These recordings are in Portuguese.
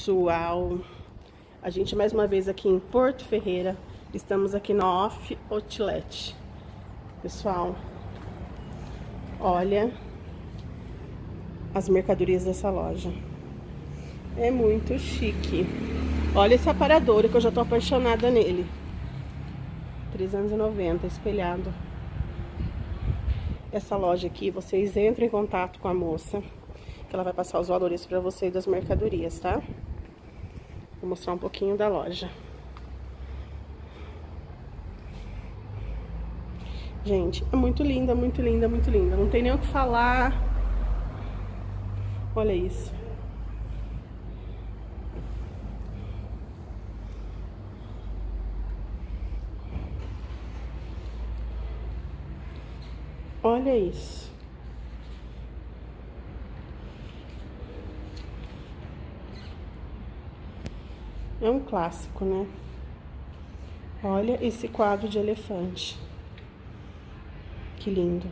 pessoal, a gente mais uma vez aqui em Porto Ferreira, estamos aqui no Off Outlet. Pessoal, olha as mercadorias dessa loja. É muito chique. Olha esse aparador que eu já tô apaixonada nele. 390 espelhado. Essa loja aqui, vocês entram em contato com a moça que ela vai passar os valores para vocês das mercadorias, tá? Vou mostrar um pouquinho da loja. Gente, é muito linda, muito linda, muito linda. Não tem nem o que falar. Olha isso. Olha isso. É um clássico, né? Olha esse quadro de elefante. Que lindo.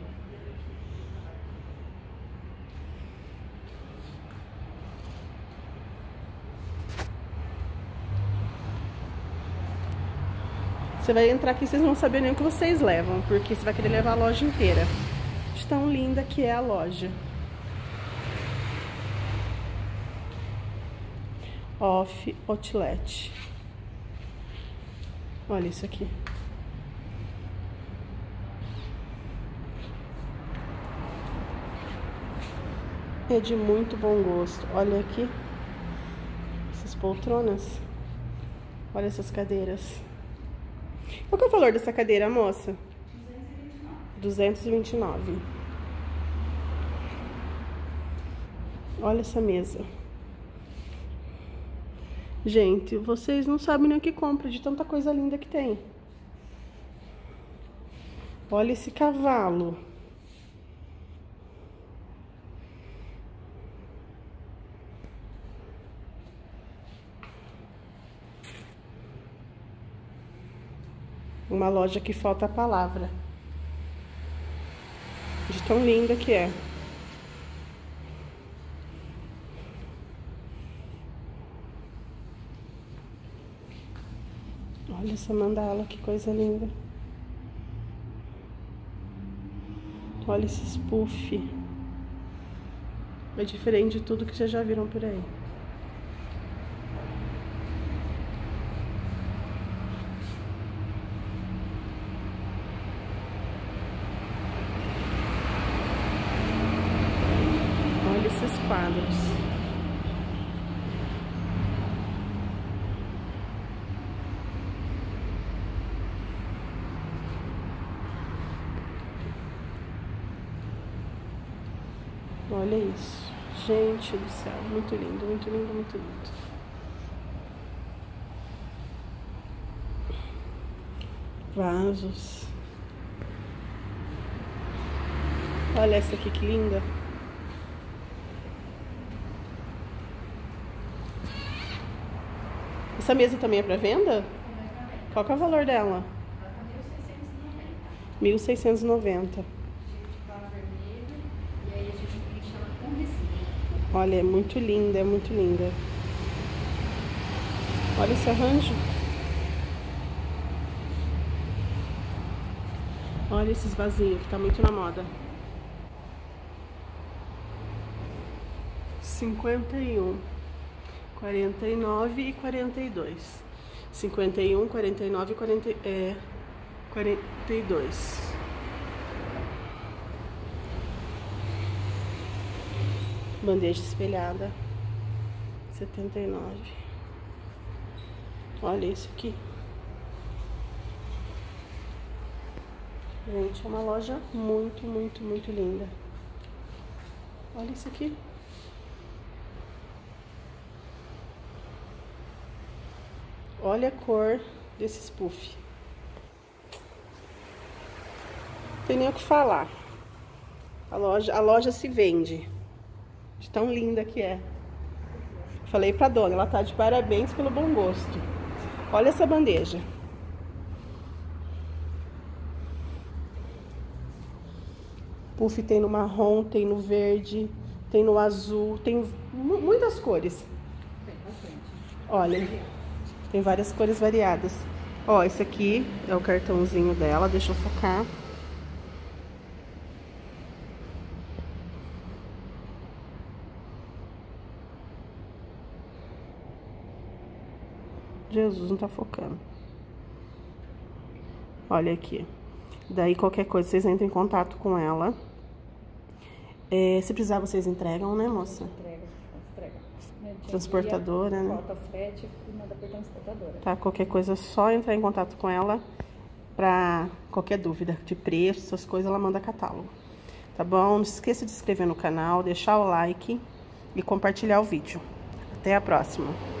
Você vai entrar aqui, vocês não vão saber nem o que vocês levam, porque você vai querer levar a loja inteira. De tão linda que é a loja. Off Outlet. Olha isso aqui. É de muito bom gosto. Olha aqui. Essas poltronas. Olha essas cadeiras. Qual é o valor dessa cadeira, moça? 229. 229. Olha essa mesa. Gente, vocês não sabem nem o que compra de tanta coisa linda que tem. Olha esse cavalo. Uma loja que falta a palavra. De tão linda que é. Olha essa mandala, que coisa linda. Olha esse puff. É diferente de tudo que vocês já viram por aí. Olha esses quadros. Olha isso. Gente do céu, muito lindo, muito lindo, muito lindo. Vasos. Olha essa aqui que linda. Essa mesa também é para venda? Qual que é o valor dela? 1690. Olha, é muito linda, é muito linda. Olha esse arranjo. Olha esses vasinhos, que tá muito na moda. 51, 49 e 42. 51, 49 e 40, é, 42. Bandeja espelhada. 79. Olha isso aqui. Gente, é uma loja muito, muito, muito linda. Olha isso aqui. Olha a cor desses puff. Não tem nem o que falar. A loja, a loja se vende. De tão linda que é. Falei pra dona, ela tá de parabéns pelo bom gosto. Olha essa bandeja. Puff tem no marrom, tem no verde, tem no azul, tem muitas cores. Olha, tem várias cores variadas. Ó, esse aqui é o cartãozinho dela, deixa eu focar. Jesus, não tá focando. Olha aqui. Daí, qualquer coisa, vocês entram em contato com ela. É, se precisar, vocês entregam, né, moça? Entrega, entrega. Dia Transportadora, né? Falta frete e manda por transportadora. Tá, qualquer coisa, é só entrar em contato com ela pra qualquer dúvida de preço, essas coisas, ela manda catálogo. Tá bom? Não se esqueça de se inscrever no canal, deixar o like e compartilhar o vídeo. Até a próxima!